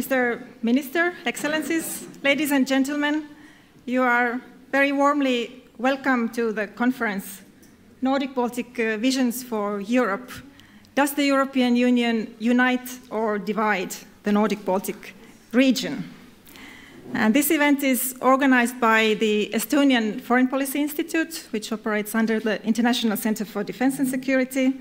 Mr. Minister, Excellencies, ladies and gentlemen, you are very warmly welcome to the conference Nordic Baltic uh, Visions for Europe. Does the European Union unite or divide the Nordic Baltic region? And this event is organized by the Estonian Foreign Policy Institute, which operates under the International Center for Defense and Security,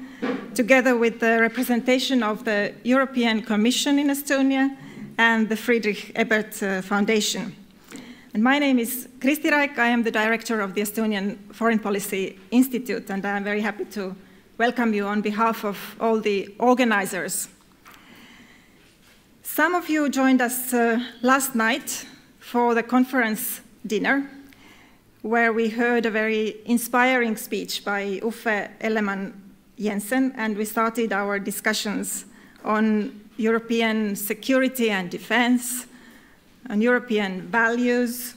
together with the representation of the European Commission in Estonia and the Friedrich Ebert uh, Foundation. And my name is Kristi Raik. I am the director of the Estonian Foreign Policy Institute, and I'm very happy to welcome you on behalf of all the organizers. Some of you joined us uh, last night for the conference dinner, where we heard a very inspiring speech by Uffe Ellemann Jensen, and we started our discussions on European security and defense, on European values,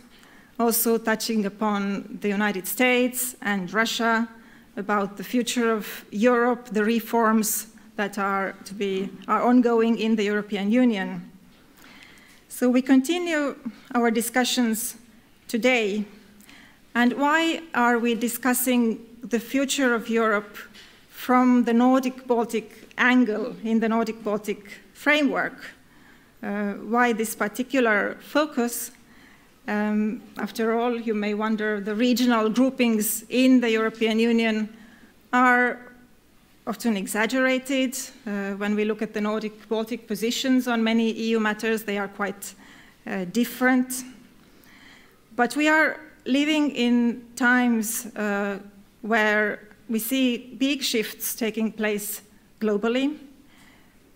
also touching upon the United States and Russia, about the future of Europe, the reforms that are to be are ongoing in the European Union. So we continue our discussions today. And why are we discussing the future of Europe from the Nordic Baltic angle in the Nordic Baltic framework? Uh, why this particular focus? Um, after all, you may wonder the regional groupings in the European Union are often exaggerated. Uh, when we look at the Nordic Baltic positions on many EU matters, they are quite uh, different. But we are living in times uh, where we see big shifts taking place globally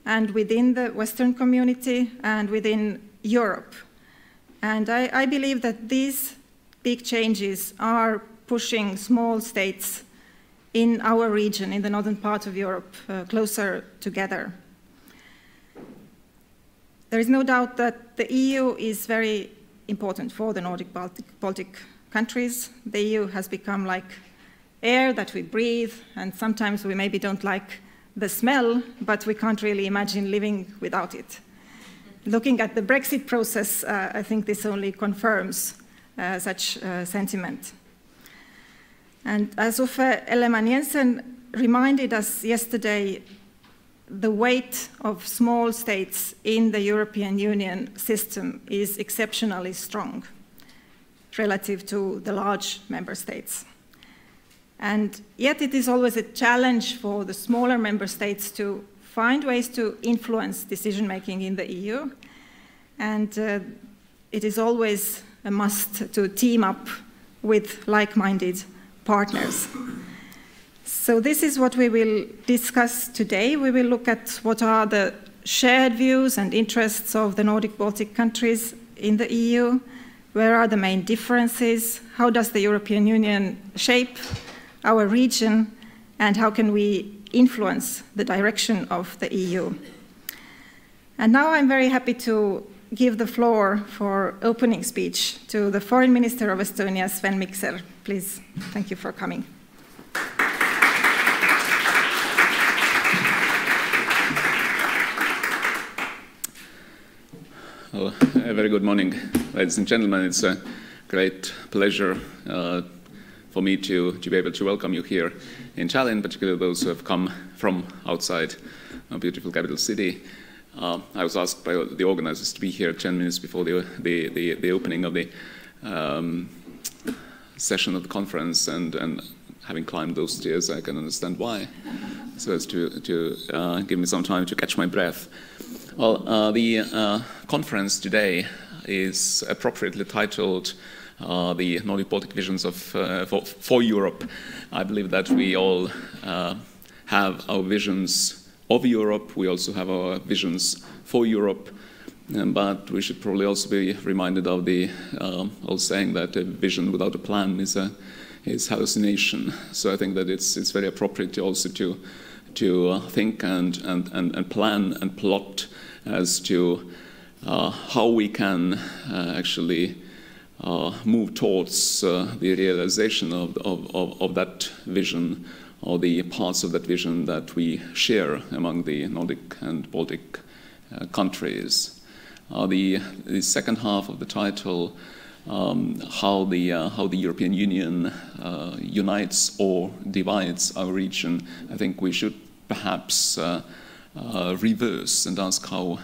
and within the Western community and within Europe. And I, I believe that these big changes are pushing small states in our region, in the northern part of Europe, uh, closer together. There is no doubt that the EU is very important for the Nordic Baltic, Baltic countries. The EU has become like air that we breathe, and sometimes we maybe don't like the smell, but we can't really imagine living without it. Looking at the Brexit process, uh, I think this only confirms uh, such uh, sentiment. And as Uffe Ellemann Jensen reminded us yesterday, the weight of small states in the European Union system is exceptionally strong relative to the large member states. And yet it is always a challenge for the smaller member states to find ways to influence decision making in the EU. And uh, it is always a must to team up with like minded partners. So this is what we will discuss today. We will look at what are the shared views and interests of the Nordic Baltic countries in the EU, where are the main differences, how does the European Union shape our region, and how can we influence the direction of the EU. And now I'm very happy to give the floor for opening speech to the Foreign Minister of Estonia, Sven Mikser. Please, thank you for coming. Well, a very good morning, ladies and gentlemen. It's a great pleasure uh, for me to, to be able to welcome you here in Tallinn, particularly those who have come from outside our beautiful capital city. Uh, I was asked by the organizers to be here 10 minutes before the, the, the, the opening of the um, session of the conference, and, and having climbed those stairs, I can understand why, so as to, to uh, give me some time to catch my breath. Well, uh, the uh, conference today is appropriately titled the Nordic Baltic Visions of, uh, for, for, Europe. I believe that we all uh, have our visions of Europe, we also have our visions for Europe. Um, but we should probably also be reminded of the um, old saying that a vision without a plan is a is hallucination. So I think that it's it's very appropriate to also to to uh, think and, and, and, and, plan and plot as to uh, how we can uh, actually uh, move towards uh, the realization of, of, of, of that vision or the parts of that vision that we share among the Nordic and Baltic uh, countries. the, the second half of the title, um, how, the, uh, how the European Union uh, unites or divides our region, I think we should perhaps uh, uh reverse and ask how,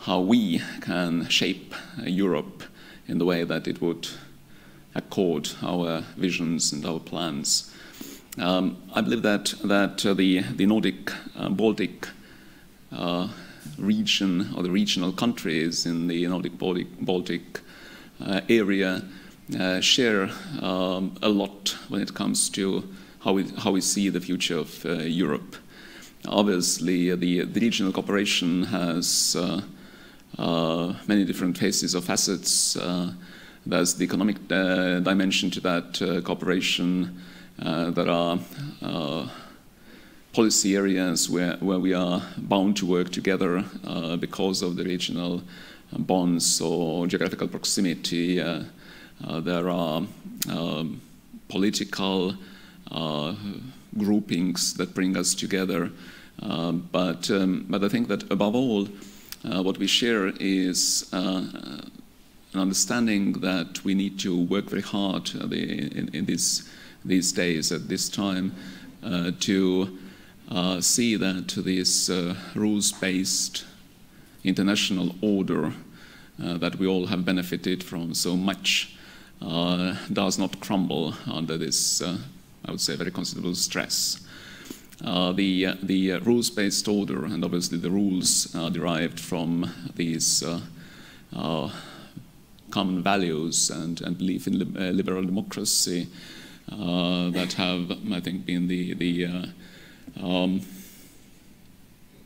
how we can shape Europe in the way that it would accord our visions and our plans. Um, I believe that, that uh, the, the Nordic uh, Baltic uh, region or the regional countries in the Nordic Baltic, Baltic uh, area uh, share um, a lot when it comes to how we, how we see the future of uh, Europe. Obviously, the, the regional cooperation has many different phases or facets. there's the economic dimension to that cooperation. there are policy areas where, where we are bound to work together uh, because of the regional bonds or geographical proximity. Uh, uh, there are um, political uh, groupings that bring us together. but, um, but I think that above all, what we share is an understanding that we need to work very hard in, in these days, at this time, uh, to uh, see that this uh, rules based international order uh, that we all have benefited from so much uh, does not crumble under this, uh, I would say, very considerable stress. Uh, the uh, the uh, rules based order, and obviously the rules uh, derived from these common values and, and belief in li liberal democracy that have, I think, been the, the um,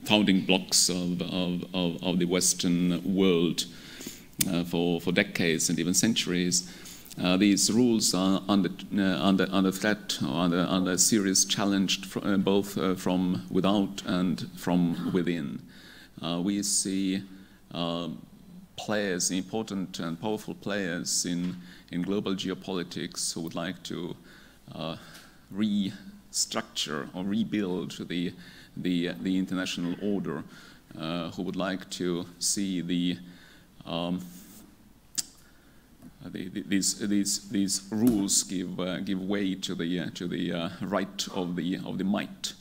founding blocks of, of, of, of, the Western world uh, for, for decades and even centuries. Uh, these rules are under, uh, under, under threat or under, under serious challenge fr uh, both uh, from without and from within. Uh, we see players, important and powerful players in, in global geopolitics who would like to restructure or rebuild the the, the international order, uh, who would like to see the, um, the, the, these, these, these rules give, uh, give way to the, uh, to the uh, right of the, of the might.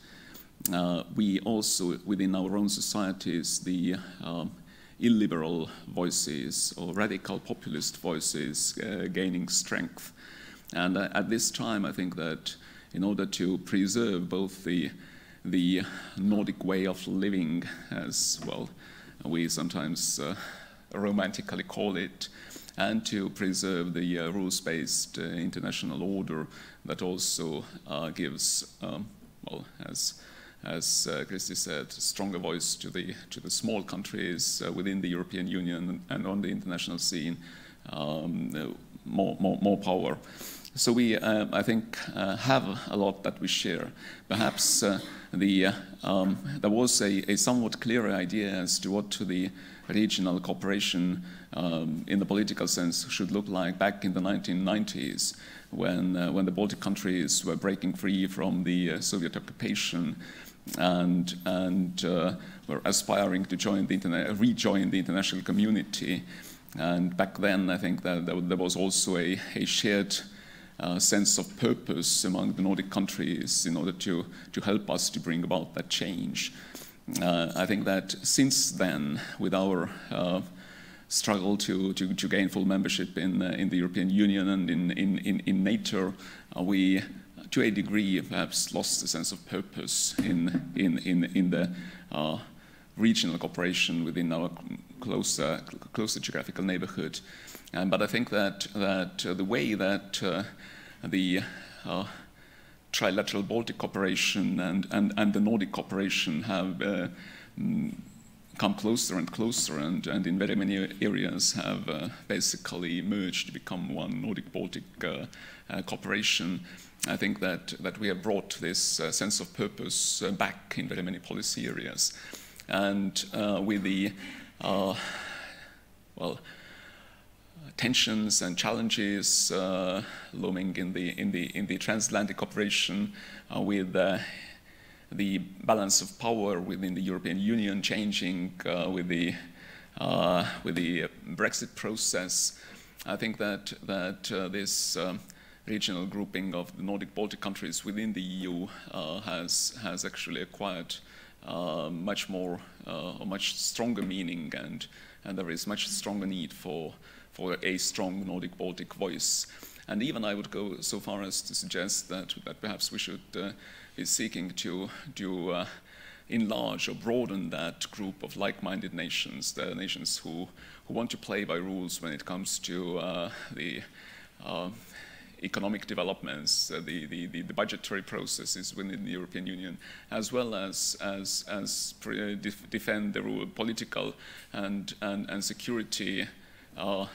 Uh, we also, within our own societies, the um, illiberal voices or radical populist voices uh, gaining strength. And at this time, I think that in order to preserve both the the Nordic way of living, as well we sometimes uh, romantically call it, and to preserve the uh, rules-based uh, international order that also uh, gives, um, well, as as uh, Kristi said, stronger voice to the to the small countries uh, within the European Union and on the international scene, um, more, more more power. So we, uh, I think, uh, have a lot that we share. Perhaps the, um, there was a, a, somewhat clearer idea as to what to the regional cooperation um, in the political sense should look like back in the 1990s when, uh, when the Baltic countries were breaking free from the uh, Soviet occupation and, and were aspiring to join the rejoin the international community. And back then, I think that there was also a, a shared uh, sense of purpose among the Nordic countries in order to, to help us to bring about that change. Uh, I think that since then, with our uh, struggle to, to, to, gain full membership in, uh, in the European Union and in, in, in, NATO, uh, we, to a degree, perhaps lost the sense of purpose in, in, in, in the uh, regional cooperation within our closer, closer geographical neighborhood. Um, but I think that, that uh, the way that uh, the uh, trilateral Baltic cooperation and, and, and the Nordic cooperation have come closer and closer and, and in very many areas have uh, basically merged to become one Nordic Baltic uh, uh, cooperation. I think that, that we have brought this uh, sense of purpose back in very many policy areas. And with the, well, tensions and challenges uh, looming in the, in, the, in the transatlantic cooperation uh, with uh, the balance of power within the European Union changing with the uh, with the Brexit process. I think that that uh, this um, regional grouping of the Nordic Baltic countries within the EU uh, has has actually acquired uh, much more uh, a much stronger meaning and and there is much stronger need for for a strong Nordic Baltic voice. And even I would go so far as to suggest that, that perhaps we should uh, be seeking to, to uh, enlarge or broaden that group of like-minded nations, the nations who, who want to play by rules when it comes to uh, the uh, economic developments, uh, the, the, the, budgetary processes within the European Union, as well as, as, as uh, def defend the rule, political and, and, and security uh,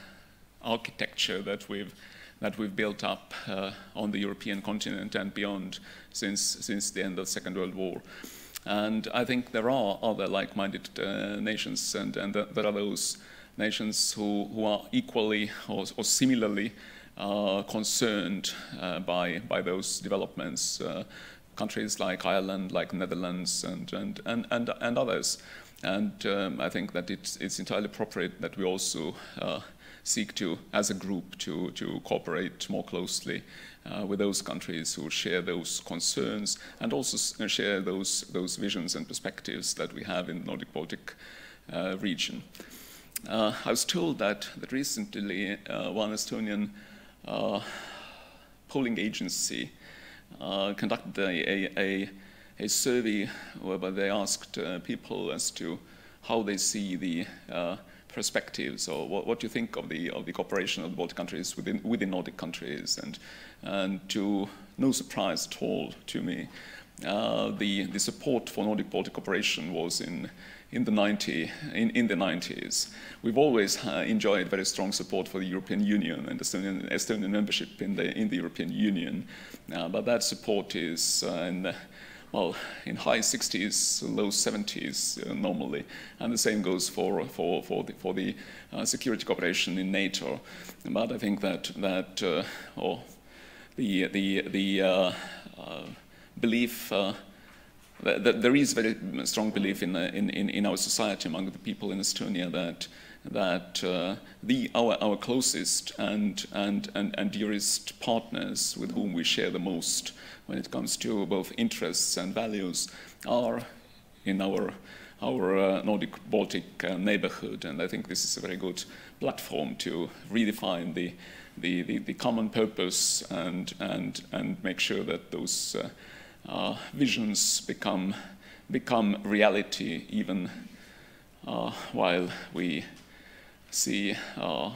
architecture that we've, that we've built up uh, on the European continent and beyond since, since the end of the Second World War. And I think there are other like-minded uh, nations, and, and th there are those nations who, who are equally or, or similarly uh, concerned uh, by, by those developments. Uh, countries like Ireland, like Netherlands, and, and, and, and, and others. And um, I think that it's, it's entirely appropriate that we also uh, seek to, as a group, to, to cooperate more closely uh, with those countries who share those concerns and also uh, share those, those visions and perspectives that we have in the Nordic Baltic uh, region. Uh, I was told that, that recently uh, one Estonian uh, polling agency conducted a, a, a, survey whereby they asked people as to how they see the perspectives, or what, what, you think of the, of the cooperation of the Baltic countries within, within Nordic countries? And, and to no surprise at all to me, uh, the, the support for Nordic Baltic cooperation was in, in, the 90, in, in the 90s. We've always uh, enjoyed very strong support for the European Union and Estonian, Estonian membership in the, in the European Union. Uh, but that support is uh, in the well, in high 60s, low 70s uh, normally, and the same goes for for for the, for the uh, security cooperation in NATO. But I think that that uh, or the the the uh, uh, belief. Uh, that there is very strong belief in, in, in, in our society among the people in Estonia that that uh, the, our, our closest and, and, and, and dearest partners with whom we share the most when it comes to both interests and values are in our our uh, Nordic Baltic uh, neighborhood, and I think this is a very good platform to redefine the the, the, the common purpose and and and make sure that those uh, uh visions become become reality, even uh, while we see uh,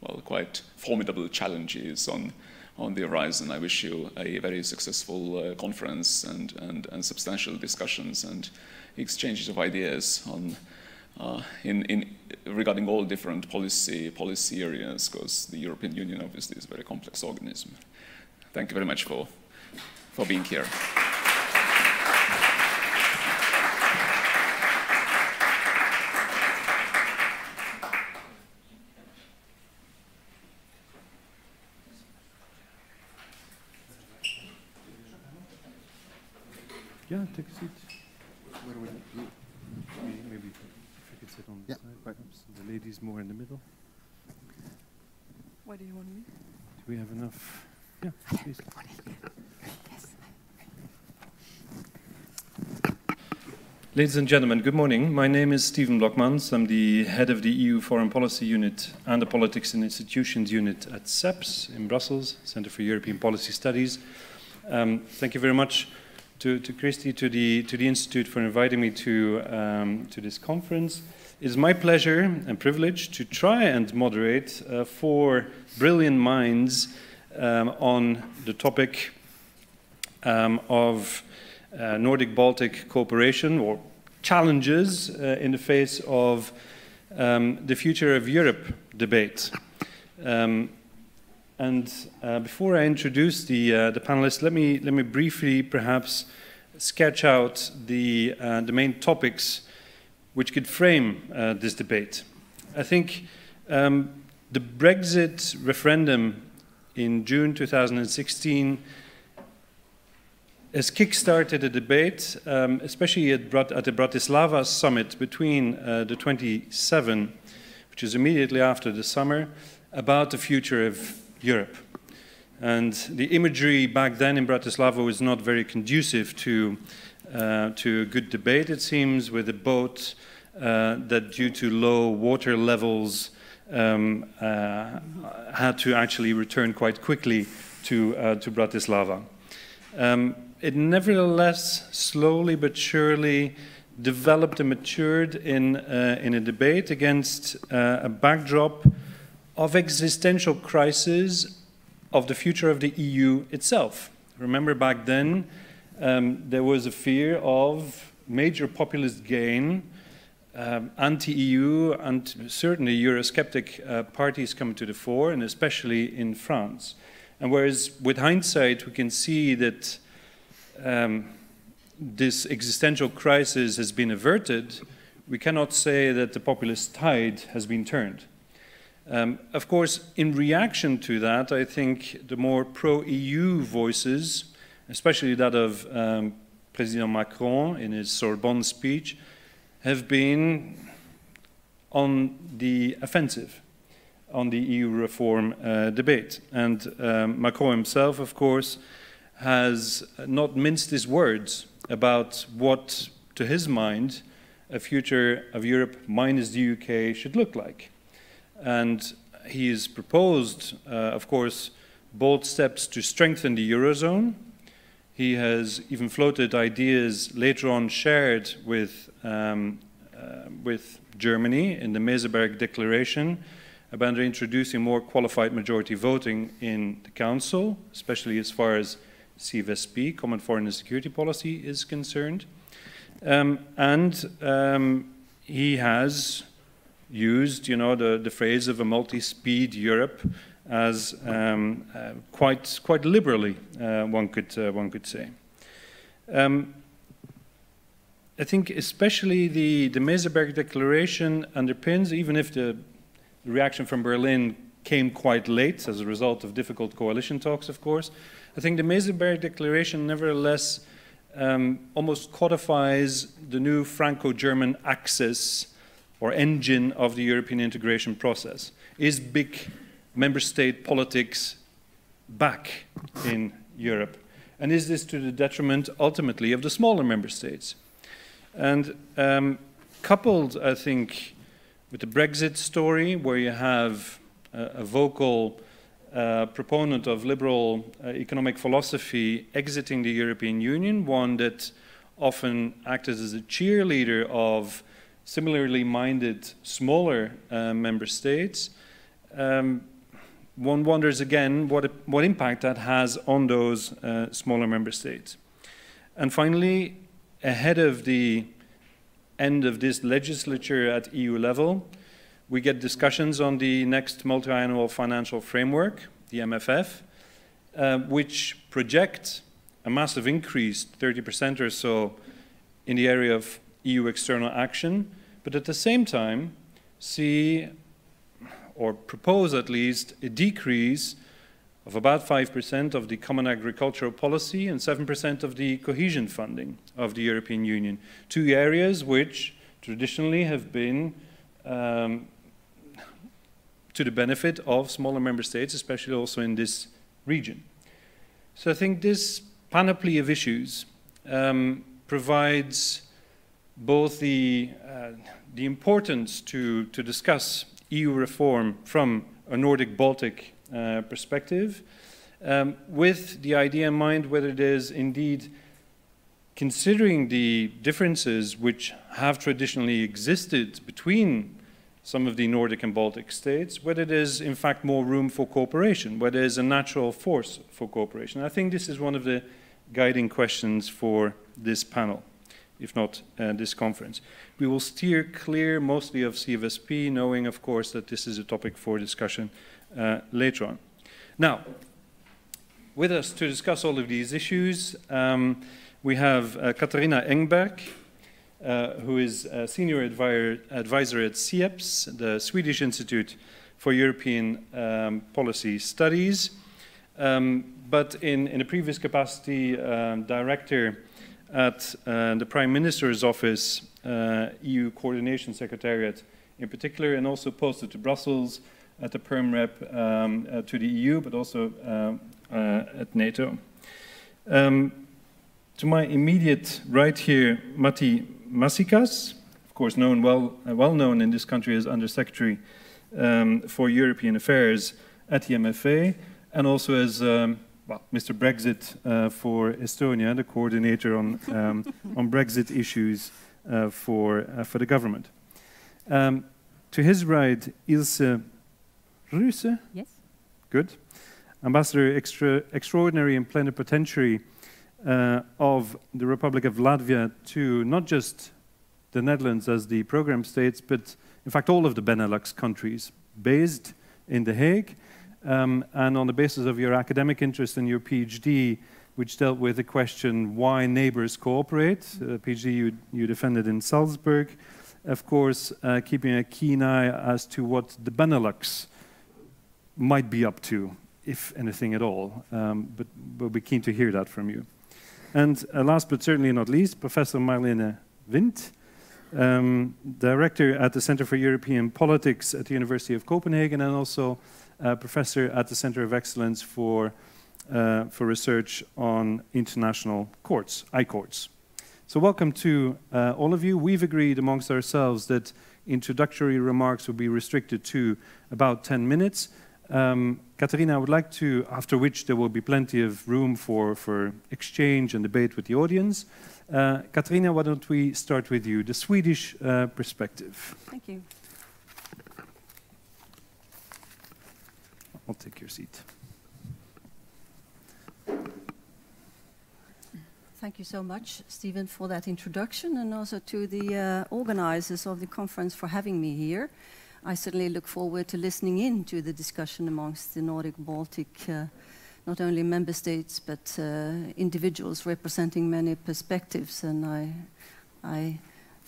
well quite formidable challenges on on the horizon. I wish you a very successful uh, conference and, and, and substantial discussions and exchanges of ideas on, uh, in, in, regarding all different policy, policy areas, because the European Union obviously is a very complex organism. Thank you very much for, for being here. Yeah, take a seat. Where do we, maybe, maybe if you could sit on the yeah. side, perhaps the ladies more in the middle. Where do you want me? Do we have enough? Yeah, please. Ladies and gentlemen, good morning. My name is Steven Blockmans. I'm the head of the EU Foreign Policy Unit and the Politics and Institutions Unit at CEPS in Brussels, Center for European Policy Studies. Um, thank you very much to, to Kristi, to the, to the Institute for inviting me to, um, to this conference. It is my pleasure and privilege to try and moderate uh, four brilliant minds um, on the topic um, of uh, Nordic Baltic cooperation or challenges uh, in the face of um, the future of Europe debate. Um, and uh, before I introduce the, uh, the panelists, let me, let me briefly perhaps sketch out the, uh, the main topics which could frame uh, this debate. I think um, the Brexit referendum in June 2016 has kick-started a debate, um, especially at, Brat at, the Bratislava summit between uh, the 27, which is immediately after the summer, about the future of Europe. And the imagery back then in Bratislava was not very conducive to, uh, to a good debate, it seems, with a boat uh, that, due to low water levels, um, uh, had to actually return quite quickly to, uh, to Bratislava. Um, it nevertheless slowly but surely developed and matured in, uh, in a debate against uh, a backdrop of existential crisis of the future of the EU itself. Remember back then, um, there was a fear of major populist gain, um, anti-EU and certainly Eurosceptic uh, parties coming to the fore, and especially in France. And whereas with hindsight, we can see that um, this existential crisis has been averted, we cannot say that the populist tide has been turned. Um, of course, in reaction to that, I think the more pro-EU voices, especially that of um, President Macron in his Sorbonne speech, have been on the offensive on the EU reform uh, debate. And um, Macron himself, of course, has not minced his words about what, to his mind, a future of Europe minus the UK should look like. And he has proposed, uh, of course, bold steps to strengthen the Eurozone. He has even floated ideas later on shared with, um, uh, with Germany in the Meseberg Declaration about introducing more qualified majority voting in the Council, especially as far as CFSP, Common Foreign and Security Policy, is concerned. Um, and um, he has used, you know, the, the phrase of a multi-speed Europe as um, uh, quite, quite liberally, uh, one, could, uh, one could say. Um, I think especially the, the Meseberg Declaration underpins, even if the reaction from Berlin came quite late as a result of difficult coalition talks, of course, I think the Meseberg Declaration nevertheless um, almost codifies the new Franco-German axis or engine of the European integration process. Is big member state politics back in Europe? And is this to the detriment ultimately of the smaller member states? And um, coupled, I think, with the Brexit story, where you have a, a vocal uh, proponent of liberal uh, economic philosophy exiting the European Union, one that often acted as a cheerleader of similarly minded smaller uh, member states. Um, one wonders again what, what impact that has on those uh, smaller member states. And finally, ahead of the end of this legislature at EU level, we get discussions on the next multi-annual financial framework, the MFF, uh, which projects a massive increase, 30% or so, in the area of EU external action, but at the same time see, or propose at least, a decrease of about 5% of the common agricultural policy and 7% of the cohesion funding of the European Union, two areas which traditionally have been um, to the benefit of smaller member states, especially also in this region. So I think this panoply of issues um, provides both the, uh, the importance to, to discuss EU reform from a Nordic-Baltic uh, perspective, um, with the idea in mind whether there's indeed considering the differences which have traditionally existed between some of the Nordic and Baltic states, whether there's in fact more room for cooperation, whether there's a natural force for cooperation. I think this is one of the guiding questions for this panel, if not uh, this conference. We will steer clear mostly of CFSP, knowing, of course, that this is a topic for discussion uh, later on. Now, with us to discuss all of these issues, um, we have uh, Katarina Engberg, uh, who is a senior advisor at SIEPS, the Swedish Institute for European um, Policy Studies. Um, but in, in a previous capacity, um, director at uh, the Prime Minister's office, uh, EU Coordination Secretariat in particular, and also posted to Brussels at the Perm Rep um, uh, to the EU, but also uh, uh, at NATO. Um, to my immediate right here, Matti Maasikas, of course known well, uh, well known in this country as Undersecretary um, for European Affairs at the MFA, and also as um, well, Mr. Brexit uh, for Estonia, the coordinator on, um, on Brexit issues uh, for, uh, for the government. Um, to his right, Ilze Rūse. Yes. Good. Ambassador extra, Extraordinary and Plenipotentiary uh, of the Republic of Latvia to not just the Netherlands as the program states, but in fact all of the Benelux countries, based in The Hague. Um, and on the basis of your academic interest in your PhD, which dealt with the question why neighbors cooperate, a PhD you, you defended in Salzburg, of course, uh, keeping a keen eye as to what the Benelux might be up to, if anything at all. Um, but we'll be keen to hear that from you. And uh, last but certainly not least, Professor Marlene Wind, um, director at the Center for European Politics at the University of Copenhagen, and also uh, professor at the Center of Excellence for, uh, for Research on International Courts, iCourts. So welcome to uh, all of you. We've agreed amongst ourselves that introductory remarks will be restricted to about 10 minutes. Um, I would like to, after which there will be plenty of room for, for exchange and debate with the audience. Uh, why don't we start with you, the Swedish uh, perspective. Thank you. I'll take your seat. Thank you so much, Steven, for that introduction, and also to the uh, organizers of the conference for having me here. I certainly look forward to listening in to the discussion amongst the Nordic Baltic, uh, not only member states, but uh, individuals representing many perspectives, and I, I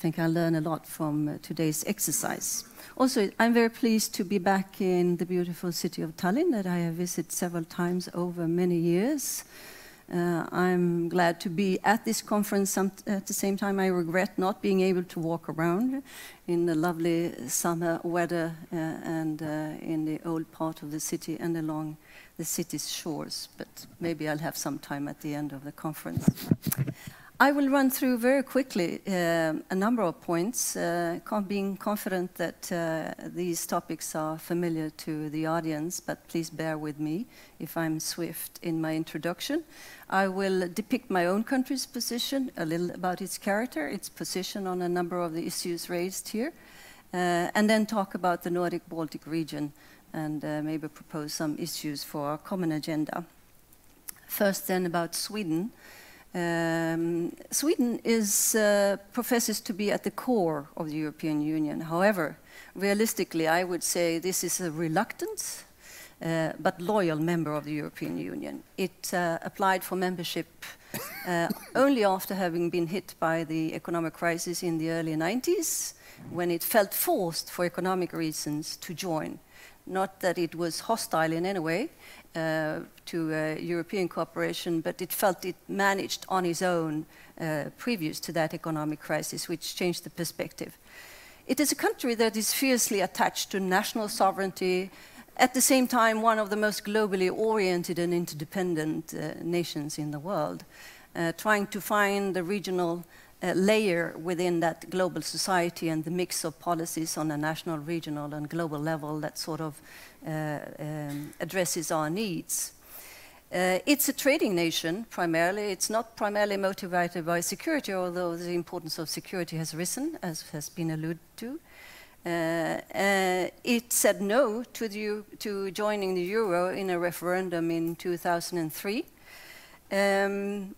think I learn a lot from uh, today's exercise. Also, I'm very pleased to be back in the beautiful city of Tallinn that I have visited several times over many years. Uh, I'm glad to be at this conference. at the same time, I regret not being able to walk around in the lovely summer weather uh, and uh, in the old part of the city and along the city's shores. But maybe I'll have some time at the end of the conference. I will run through very quickly uh, a number of points, uh, being confident that uh, these topics are familiar to the audience, but please bear with me if I'm swift in my introduction. I will depict my own country's position, a little about its character, its position on a number of the issues raised here, uh, and then talk about the Nordic Baltic region and uh, maybe propose some issues for our common agenda. First, then, about Sweden. Um, Sweden is, uh, professes to be at the core of the European Union. However, realistically, I would say this is a reluctant uh, but loyal member of the European Union. It uh, applied for membership uh, only after having been hit by the economic crisis in the early 90s, when it felt forced for economic reasons to join. Not that it was hostile in any way, to uh, European cooperation, but it felt it managed on its own uh, previous to that economic crisis, which changed the perspective. It is a country that is fiercely attached to national sovereignty, at the same time, one of the most globally oriented and interdependent uh, nations in the world, trying to find the regional layer within that global society and the mix of policies on a national, regional, and global level that sort of uh, um, addresses our needs. Uh, it's a trading nation primarily. It's not primarily motivated by security, although the importance of security has risen, as has been alluded to. Uh, uh, it said no to, the, to, joining the euro in a referendum in 2003. Um,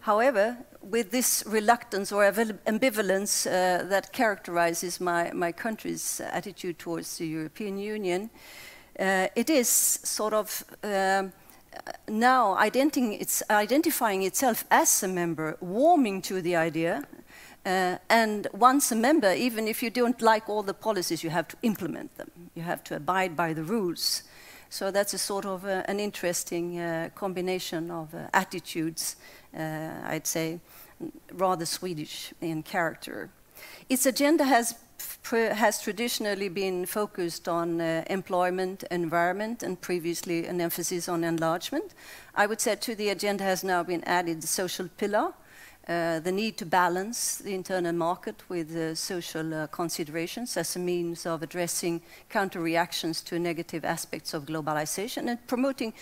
however, with this reluctance or ambivalence uh, that characterizes my, my, country's attitude towards the European Union, uh, it is sort of um, now identifying, it's identifying itself as a member, warming to the idea. Uh, and once a member, even if you don't like all the policies, you have to implement them. You have to abide by the rules. So that's a sort of uh, an interesting uh, combination of uh, attitudes, I'd say, rather Swedish in character. Its agenda has has traditionally been focused on uh, employment, environment, and previously an emphasis on enlargement. I would say to the agenda has now been added the social pillar, uh, the need to balance the internal market with uh, social uh, considerations as a means of addressing counter reactions to negative aspects of globalization and promoting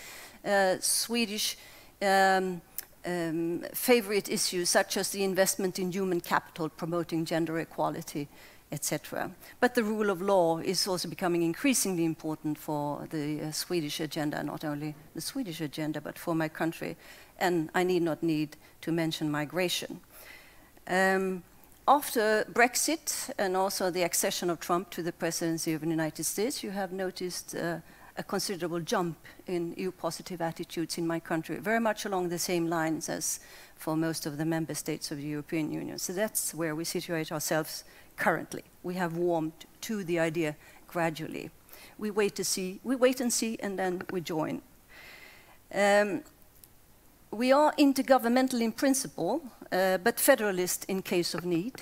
uh, Swedish um, um, favorite issues such as the investment in human capital, promoting gender equality, etc. But the rule of law is also becoming increasingly important for the uh, Swedish agenda, not only the Swedish agenda, but for my country. And I need not need to mention migration. Um, after Brexit and also the accession of Trump to the presidency of the United States, you have noticed uh, a considerable jump in EU positive attitudes in my country, very much along the same lines as for most of the member states of the European Union. So that's where we situate ourselves currently. We have warmed to the idea gradually. We wait to see, we wait and see, and then we join. Um, we are intergovernmental in principle, uh, but federalist in case of need,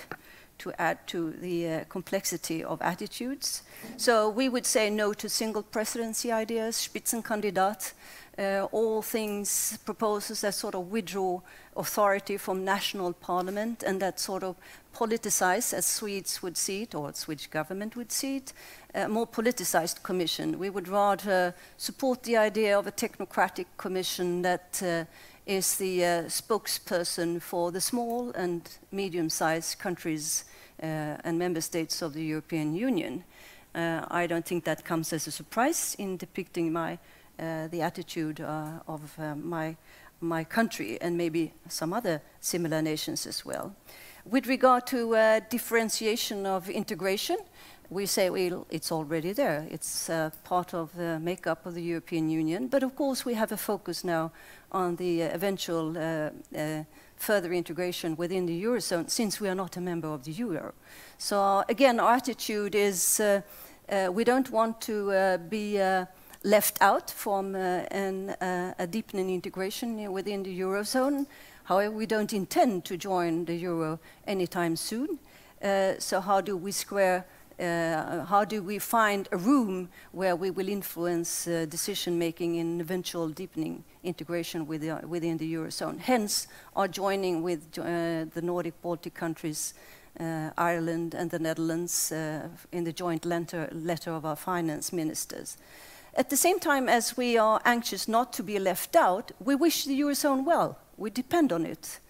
to add to the uh, complexity of attitudes. So we would say no to single presidency ideas, Spitzenkandidat, uh, all things, proposals that sort of withdraw authority from national parliament and that sort of politicize, as Swedes would see it, or Swedish government would see it, a more politicized commission. We would rather support the idea of a technocratic commission that uh, is the uh, spokesperson for the small and medium-sized countries uh, and member states of the European Union. Uh, I don't think that comes as a surprise in depicting my, uh, the attitude of my, my country and maybe some other similar nations as well. With regard to differentiation of integration, we say, well, it's already there. It's uh, part of the makeup of the European Union. But of course, we have a focus now on the uh, eventual uh, uh, further integration within the Eurozone since we are not a member of the Euro. So again, our attitude is uh, uh, we don't want to uh, be left out from an, a deepening integration within the Eurozone. However, we don't intend to join the euro anytime soon. So how do we square, uh, how do we find a room where we will influence uh, decision making in eventual deepening integration with the, within the eurozone? Hence, our joining with uh, the Nordic Baltic countries, uh, Ireland and the Netherlands uh, in the joint letter, letter of our finance ministers. At the same time as we are anxious not to be left out, we wish the eurozone well we depend on it.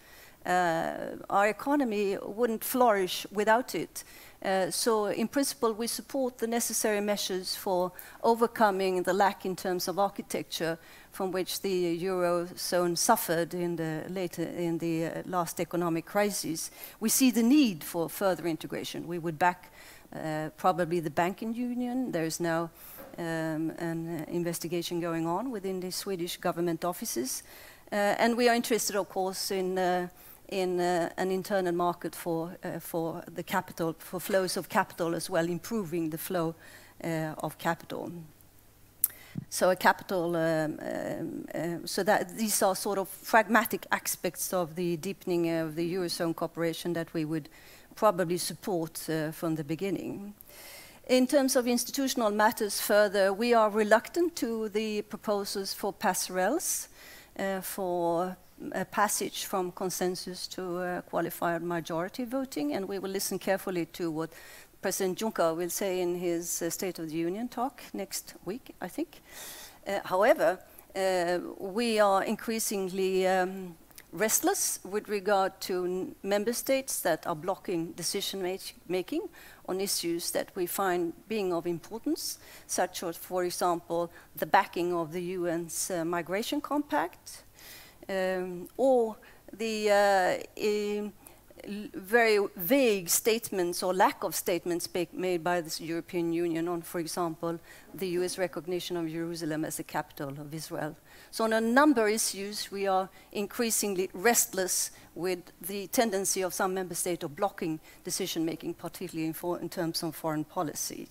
Uh, our economy wouldn't flourish without it. Uh, so, in principle, we support the necessary measures for overcoming the lack in terms of architecture from which the eurozone suffered in the later in the uh, last economic crisis. We see the need for further integration. We would back uh, probably the banking union. There is now um, an uh, investigation going on within the Swedish government offices. Uh, and we are interested, of course, in in uh, an internal market for uh, for the capital, for flows of capital as well, improving the flow uh, of capital. So a capital, um, um, so that these are sort of pragmatic aspects of the deepening of the eurozone cooperation that we would probably support from the beginning. In terms of institutional matters further, we are reluctant to the proposals for passerelles. Uh, for a passage from consensus to uh, qualified majority voting, and we will listen carefully to what President Juncker will say in his uh, State of the Union talk next week, I think. Uh, however, uh, we are increasingly um, restless with regard to member states that are blocking decision making on issues that we find being of importance, such as, for example, the backing of the UN's uh, migration compact, um, or the uh, very vague statements or lack of statements made by the European Union on, for example, the US recognition of Jerusalem as the capital of Israel. So on a number of issues, we are increasingly restless with the tendency of some member states of blocking decision making, particularly in, in terms of foreign policy.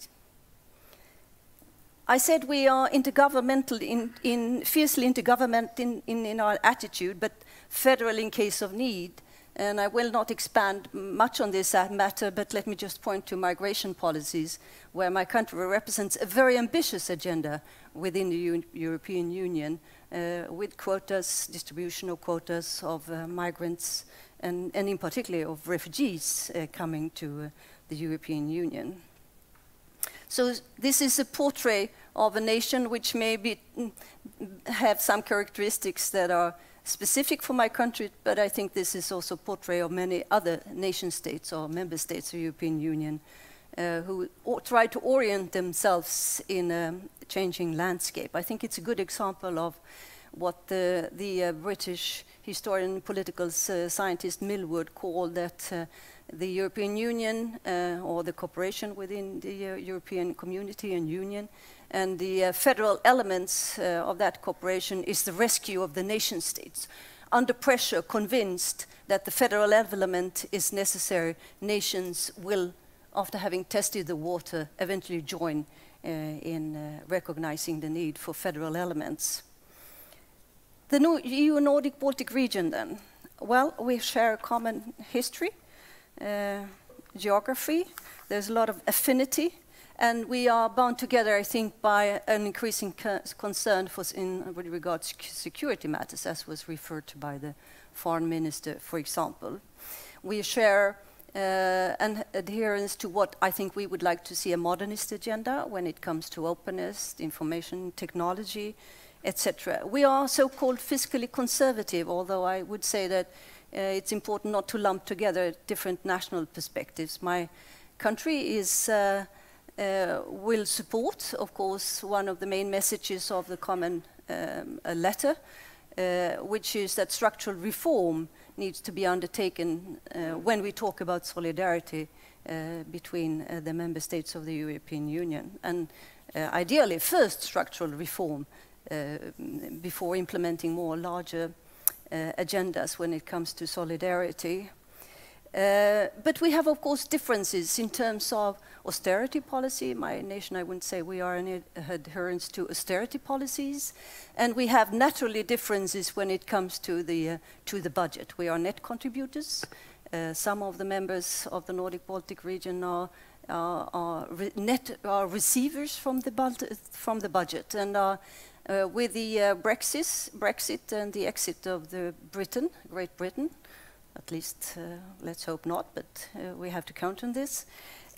I said we are intergovernmental, in, in fiercely intergovernmental in, in, in our attitude, but federal in case of need. And I will not expand much on this matter, but let me just point to migration policies, where my country represents a very ambitious agenda within the U European Union, uh, with quotas, distribution of quotas of uh, migrants, and, and, in particular of refugees uh, coming to uh, the European Union. So this is a portrait of a nation which maybe mm, have some characteristics that are specific for my country, but I think this is also a portrait of many other nation states or member states of the European Union uh, who try to orient themselves in a changing landscape. I think it's a good example of what the, the uh, British historian political uh, scientist Milward called that uh, the European Union uh, or the cooperation within the uh, European community and union and the uh, federal elements uh, of that cooperation is the rescue of the nation states. Under pressure, convinced that the federal element is necessary, nations will, after having tested the water, eventually join uh, in uh, recognizing the need for federal elements. The new EU Nordic Baltic region, then. Well, we share a common history, geography, there's a lot of affinity and we are bound together, I think, by an increasing concern for in, with regards to security matters, as was referred to by the foreign minister, for example. We share uh, an adherence to what I think we would like to see a modernist agenda when it comes to openness, information technology, etc. We are so-called fiscally conservative, although I would say that uh, it's important not to lump together different national perspectives. My country is uh, uh, will support, of course, one of the main messages of the common um, letter, uh, which is that structural reform needs to be undertaken uh, when we talk about solidarity uh, between uh, the member states of the European Union. And uh, ideally, first structural reform before implementing more larger agendas when it comes to solidarity. Uh, but we have, of course, differences in terms of austerity policy. My nation, I wouldn't say we are in adherence to austerity policies. And we have naturally differences when it comes to the, uh, to the budget. We are net contributors. Uh, some of the members of the Nordic Baltic region are, are net are receivers from the, from the budget. And uh, with the uh, Brexit, Brexit and the exit of the Britain, Great Britain, at least uh, let's hope not, but uh, we have to count on this.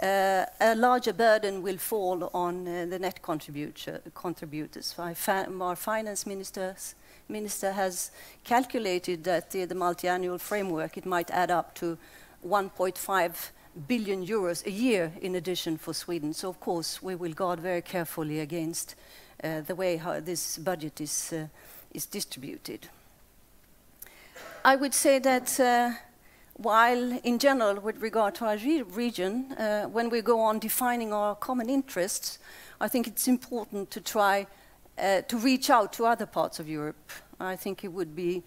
Uh, a larger burden will fall on the net contributors. Our finance minister has calculated that the, the multi-annual framework, it might add up to 1.5 billion euros a year in addition for Sweden. So of course we will guard very carefully against uh, the way how this budget is, uh, is distributed. I would say that uh, while in general with regard to our re region, uh, when we go on defining our common interests, I think it's important to try uh, to reach out to other parts of Europe. I think it would be,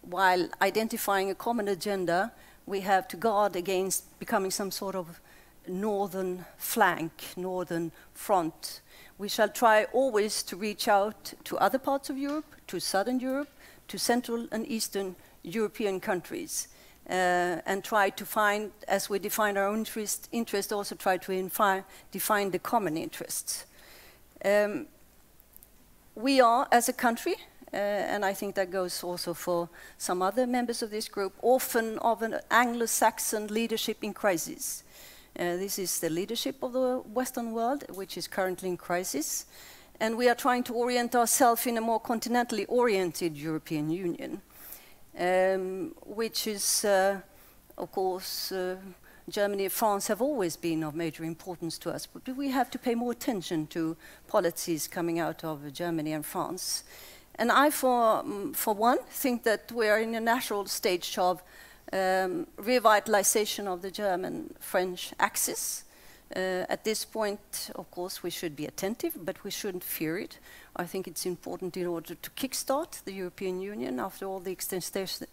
while identifying a common agenda, we have to guard against becoming some sort of northern flank, northern front. We shall try always to reach out to other parts of Europe, to southern Europe, to central and eastern European countries uh, and try to find, as we define our own interest, interest also try to define the common interests. Um, we are, as a country, uh, and I think that goes also for some other members of this group, often of an Anglo-Saxon leadership in crisis. Uh, this is the leadership of the Western world, which is currently in crisis, and we are trying to orient ourselves in a more continentally oriented European Union um, which is, uh, of course, uh, Germany and France have always been of major importance to us, but we have to pay more attention to policies coming out of Germany and France? And I, for, um, for one, think that we are in a natural stage of um, revitalization of the German-French axis. Uh, at this point, of course, we should be attentive, but we shouldn't fear it. I think it's important in order to kickstart the European Union after all the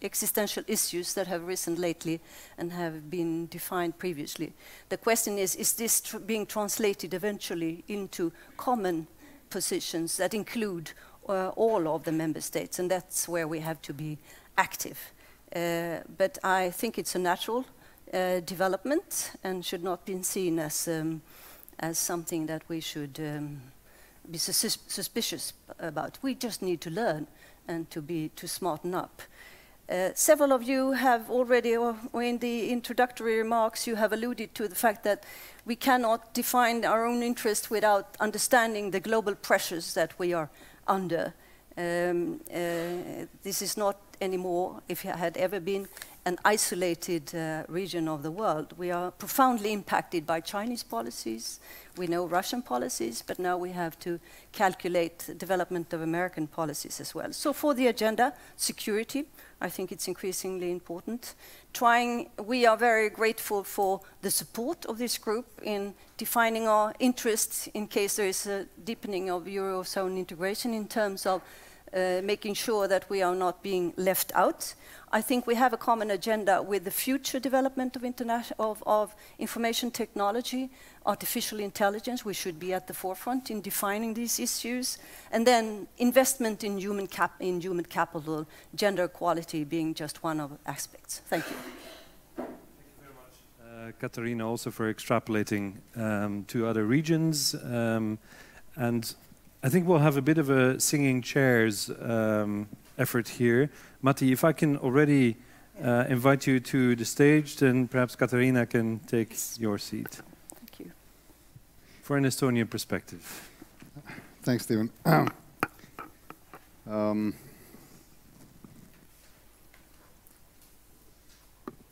existential issues that have risen lately and have been defined previously. The question is, is this tr being translated eventually into common positions that include uh, all of the member states, and that's where we have to be active. Uh, but I think it's a natural uh, development and should not be seen as, um, as something that we should um, be sus suspicious about. We just need to learn and to, be, to smarten up. Uh, several of you have already, or in the introductory remarks, you have alluded to the fact that we cannot define our own interest without understanding the global pressures that we are under. Um, uh, this is not anymore, if it had ever been, an isolated uh, region of the world. We are profoundly impacted by Chinese policies. We know Russian policies, but now we have to calculate the development of American policies as well. So for the agenda, security, I think it's increasingly important. Trying, we are very grateful for the support of this group in defining our interests in case there is a deepening of Eurozone integration in terms of uh, making sure that we are not being left out. I think we have a common agenda with the future development of, of, of, information technology, artificial intelligence. We should be at the forefront in defining these issues. And then investment in human, in human capital, gender equality being just one of aspects. Thank you. Thank you very much, uh, Katarina, also for extrapolating um, to other regions. Um, and I think we'll have a bit of a singing chairs um, effort here. Matti, if I can already uh, invite you to the stage, then perhaps Katarina can take your seat. Thank you. For an Estonian perspective. Thanks, Steven. um,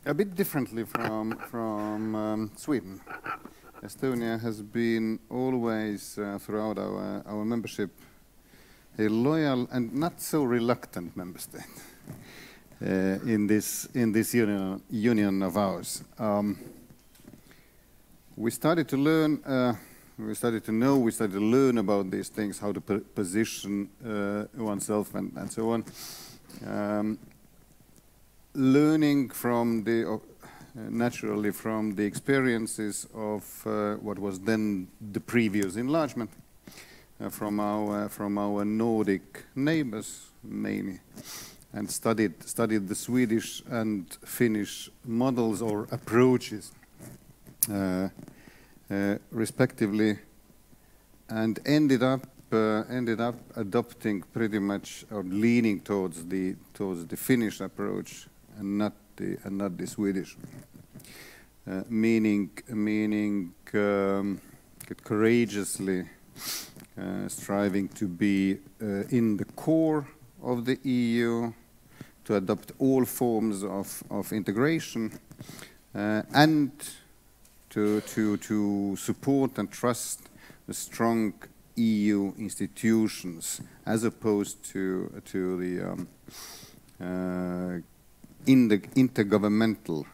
a bit differently from, from um, Sweden. Estonia has been always, uh, throughout our, our membership, a loyal and not so reluctant member state uh, in this, in this union, union of ours. Um, we started to learn, uh, we started to know, we started to learn about these things, how to position uh, oneself and, and so on. Um, learning from the naturally from the experiences of uh, what was then the previous enlargement uh, from our from our Nordic neighbors mainly and studied studied the Swedish and Finnish models or approaches uh, uh, respectively and ended up uh, ended up adopting pretty much or leaning towards the towards the Finnish approach and not the, and not the Swedish. Uh, meaning, meaning um, courageously uh, striving to be uh, in the core of the EU, to adopt all forms of, of integration, uh, and to, to, to support and trust the strong EU institutions as opposed to, to the um, uh, in the intergovernmental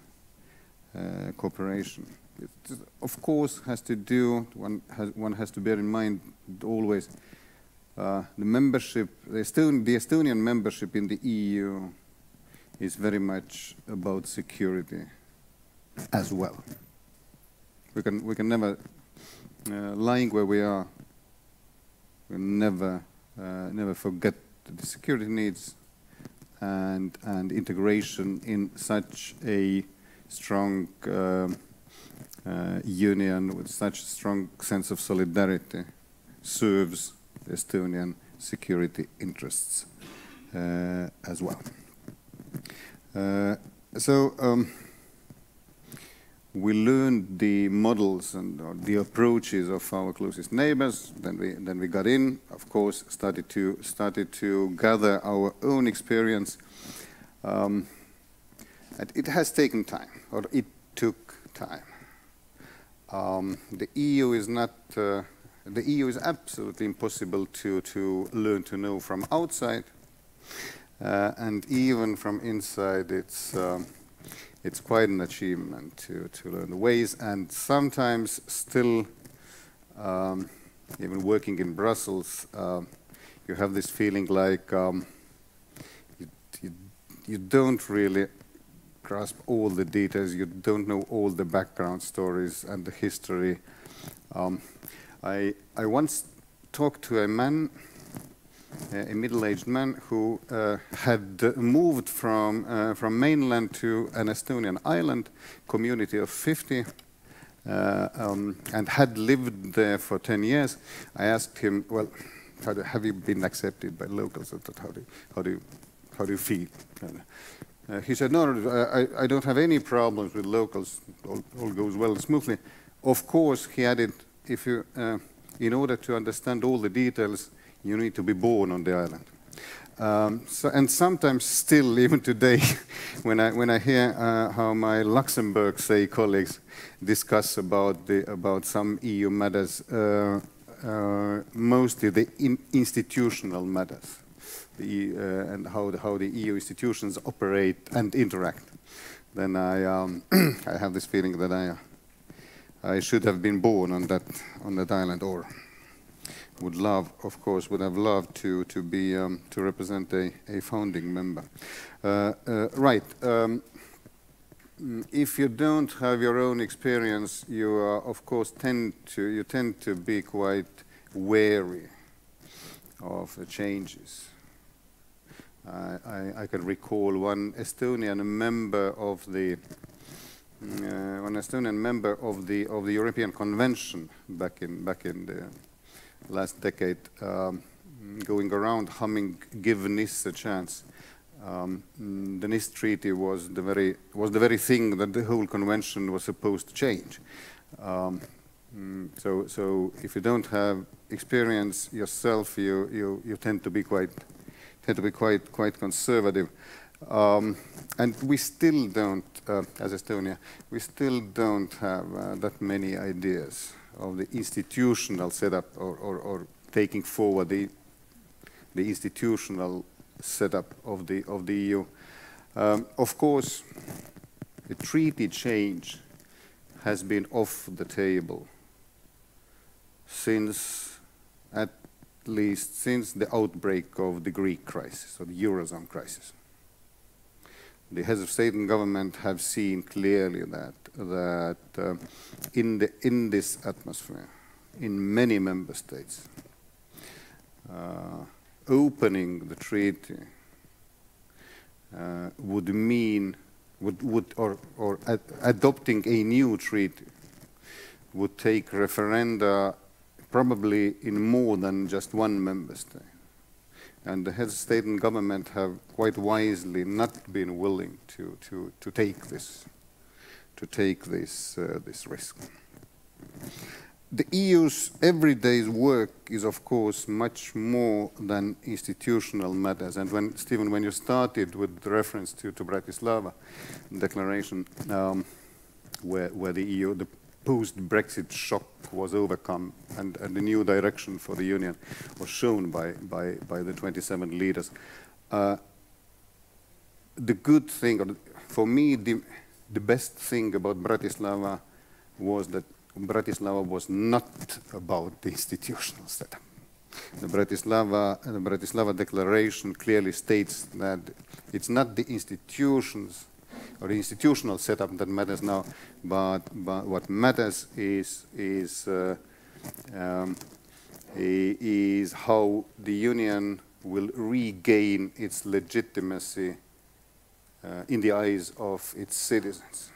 uh, cooperation. It, of course, has to do, one has, one has to bear in mind always, uh, the membership, the, Estonian, the Estonian membership in the EU is very much about security as well. We can, we can never, uh, lying where we are, we never, uh, never forget the security needs and, and integration in such a strong uh, uh, union with such a strong sense of solidarity serves Estonian security interests uh, as well. Uh, so um, we learned the models and the approaches of our closest neighbors. Then we then we got in. Of course, started to started to gather our own experience. Um, it has taken time, or it took time. Um, the EU is not. Uh, the EU is absolutely impossible to to learn to know from outside, uh, and even from inside, it's. Um, it's quite an achievement to, to learn the ways and sometimes still um, even working in Brussels uh, you have this feeling like um, you, you, you, don't really grasp all the details you don't know all the background stories and the history. Um, I, I once talked to a man, a middle-aged man who uh, had moved from, uh, from mainland to an Estonian island, community of 50, uh, um, and had lived there for 10 years. I asked him, well, do, have you been accepted by locals? How do, how do, you, how do you feel? Uh, he said, no, no I, I, don't have any problems with locals. All, all, goes well smoothly. Of course, he added, if you, uh, in order to understand all the details, you need to be born on the island. Um, so, and sometimes still, even today, when I, when I hear uh, how my Luxembourg, say, colleagues discuss about, the, about some EU matters, uh, uh, mostly the in institutional matters the, uh, and how the, how the EU institutions operate and interact, then I, um, I have this feeling that I, I should have been born on that, on that island or would love, of course, would have loved to, to be, um, to represent a, a founding member. Uh, uh, right. Um, if you don't have your own experience, you are, of course, tend to, you tend to be quite wary of the changes. I, I, can recall one Estonian member of the uh, one Estonian member of the of the European Convention back in back in the last decade, um, going around humming "Give Nice a chance." Um, the Nice Treaty was the very was the very thing that the whole convention was supposed to change. Um, mm, so so if you don't have experience yourself, you you you tend to be quite tend to be quite, quite conservative. Um, and we still don't, uh, as Estonia, we still don't have uh, that many ideas of the institutional setup or, or, or, taking forward the, the institutional setup of the, of the EU. Um, of course, the treaty change has been off the table since at least since the outbreak of the Greek crisis or the Eurozone crisis. The heads of state and government have seen clearly that, that uh, in, the, in this atmosphere, in many member states, uh, opening the treaty uh, would mean, would, would or, or ad adopting a new treaty would take referenda probably in more than just one member state. And the heads of state and government have quite wisely not been willing to, to, to take this, to take this, uh, this risk. The EU's everyday work is, of course, much more than institutional matters. And when, Steven, when you started with the reference to, to Bratislava declaration, um, where, where the EU, the post-Brexit shock was overcome and, and a new direction for the Union was shown by, by, by the 27 leaders. Uh, the good thing, for me, the, the best thing about Bratislava was that Bratislava was not about the institutional setup. The Bratislava, the Bratislava Declaration clearly states that it's not the institutions or institutional setup that matters now, but, but what matters is, is, uh, um, is how the union will regain its legitimacy uh, in the eyes of its citizens.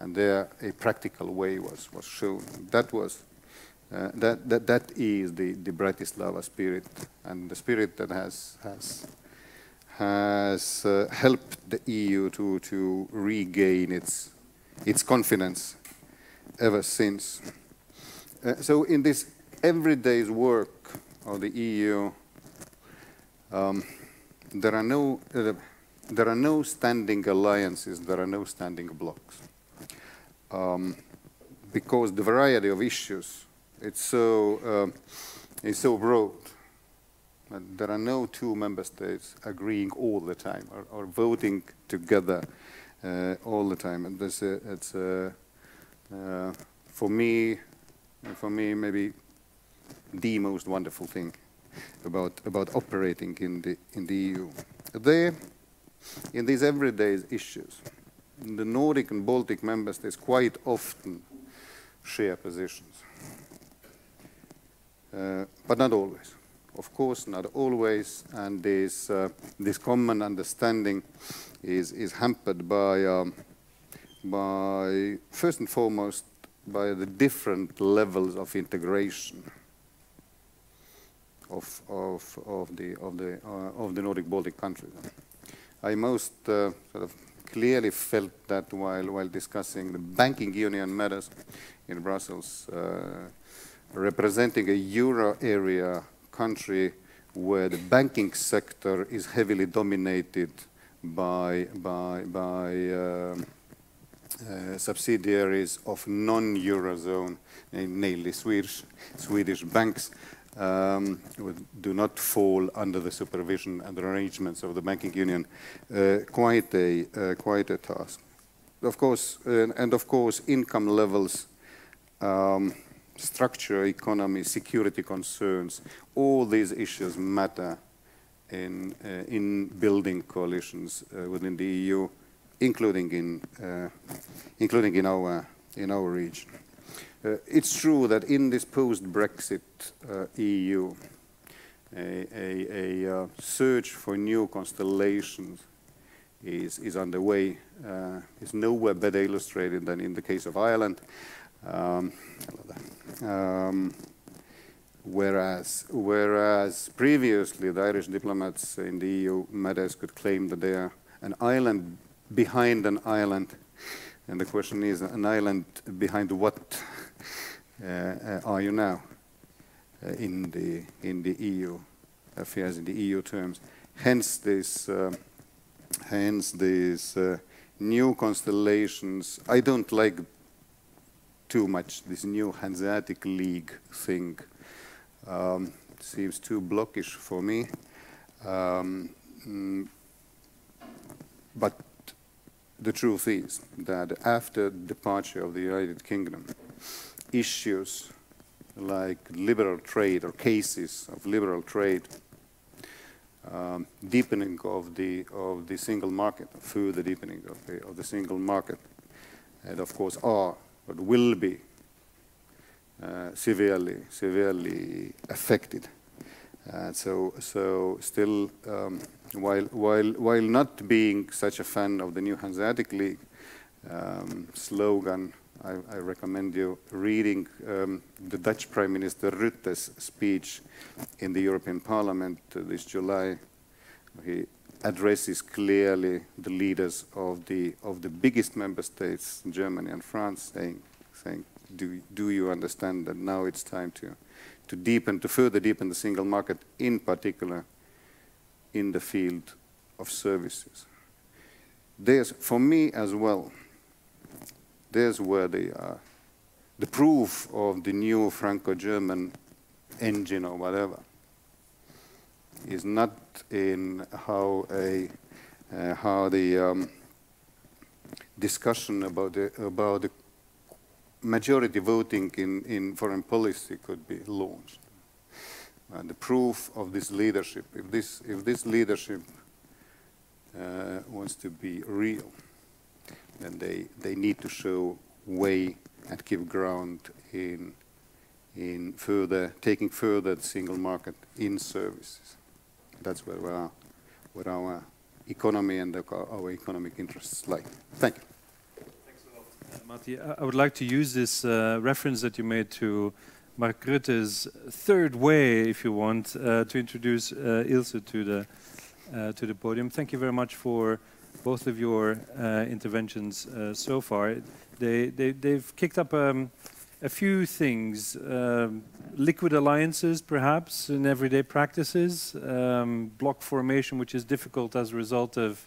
And there a practical way was, was shown. That was uh, that, that, that is the, the Bratislava spirit and the spirit that has, has has uh, helped the EU to, to regain its, its confidence ever since. Uh, so in this everyday work of the EU, um, there are no uh, there are no standing alliances, there are no standing blocks, um, because the variety of issues it's so uh, it's so broad there are no two member states agreeing all the time or, or voting together uh, all the time. And this, uh, it's uh, uh for me, for me maybe the most wonderful thing about about operating in the in the EU. There, in these everyday issues, the Nordic and Baltic member states quite often share positions uh, but not always. Of course, not always, and this, uh, this common understanding is, is hampered by, um, by, first and foremost, by the different levels of integration of, of, of the, of the, uh, of the Nordic Baltic countries. I most uh, sort of clearly felt that while, while discussing the banking union matters in Brussels, uh, representing a euro area country where the banking sector is heavily dominated by, by, by uh, uh, subsidiaries of non-Eurozone, namely Swedish, Swedish banks, um, do not fall under the supervision and arrangements of the banking union, uh, quite a uh, quite a task. Of course, uh, and of course, income levels, um, structure, economy, security concerns, all these issues matter in uh, in building coalitions uh, within the EU, including in uh, including in our in our region. Uh, it's true that in this post-Brexit uh, EU, a, a, a uh, search for new constellations is, is underway. Uh, is nowhere better illustrated than in the case of Ireland. Um, um, whereas, whereas previously the Irish diplomats in the EU matters could claim that they are an island behind an island. And the question is, an island behind what? Uh, uh, are you now uh, in the in the EU affairs in the EU terms? Hence this hence these new constellations. I don't like too much this new Hanseatic League thing. Um, seems too blockish for me. Um, mm, but the truth is that after departure of the United Kingdom, issues like liberal trade or cases of liberal trade, um, deepening of the of the single market, further deepening of the of the single market, and of course are but will be uh, severely severely affected. Uh, so so still um, while while while not being such a fan of the new Hanseatic League um, slogan I, I recommend you reading um, the Dutch Prime Minister Rutte's speech in the European Parliament uh, this July. He addresses clearly the leaders of the of the biggest member states, Germany and France, saying, saying, do do you understand that now it's time to to deepen, to further deepen the single market, in particular in the field of services. There's, for me as well, there's where the, uh, the proof of the new Franco-German engine or whatever is not in how a uh, how the um, discussion about the about the majority voting in, in foreign policy could be launched. And the proof of this leadership, if this if this leadership uh, wants to be real, then they, they need to show way and give ground in, in further, taking further the single market in services. That's where, where our economy and our economic interests lie. Thank you. Thanks a lot, uh, Matti. I would like to use this uh, reference that you made to Mark Rutte's third way, if you want, uh, to introduce uh, Ilze to the, uh, to the podium. Thank you very much for both of your uh, interventions uh, so far. They, they, they've kicked up um, a few things. Um, liquid alliances, perhaps, in everyday practices. Um, block formation, which is difficult as a result of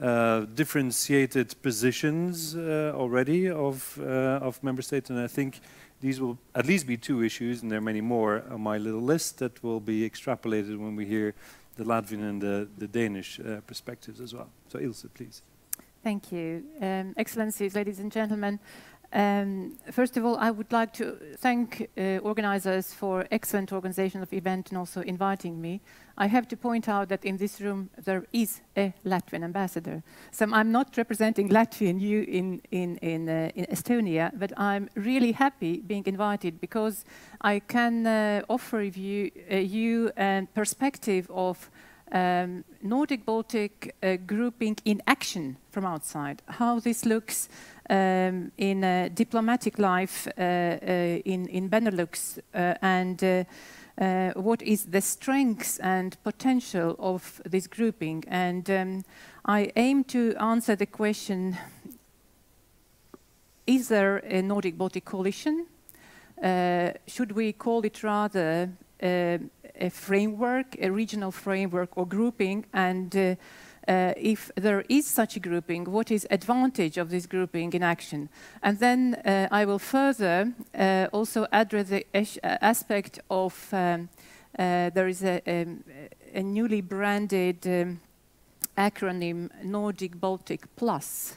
uh, differentiated positions uh, already of, uh, of member states. And I think these will at least be two issues, and there are many more on my little list that will be extrapolated when we hear the Latvian and the, the Danish uh, perspectives as well. So Ilze, please. Thank you. Um, Excellencies, ladies and gentlemen, um, first of all, I would like to thank uh, organizers for excellent organization of event and also inviting me. I have to point out that in this room there is a Latvian ambassador. So I'm not representing Latvia and you in, in, in, uh, in, Estonia, but I'm really happy being invited because I can uh, offer you, uh, you a perspective of um, Nordic-Baltic uh, grouping in action from outside, how this looks um, in uh, diplomatic life uh, uh in, in Benelux uh, and uh, what is the strengths and potential of this grouping. And um, I aim to answer the question, is there a Nordic-Baltic coalition? should we call it rather uh, a framework, a regional framework or grouping, and uh, uh, if there is such a grouping, what is advantage of this grouping in action? And then uh, I will further uh, also address the uh, aspect of um, there is a, a, a newly branded um, acronym Nordic Baltic Plus.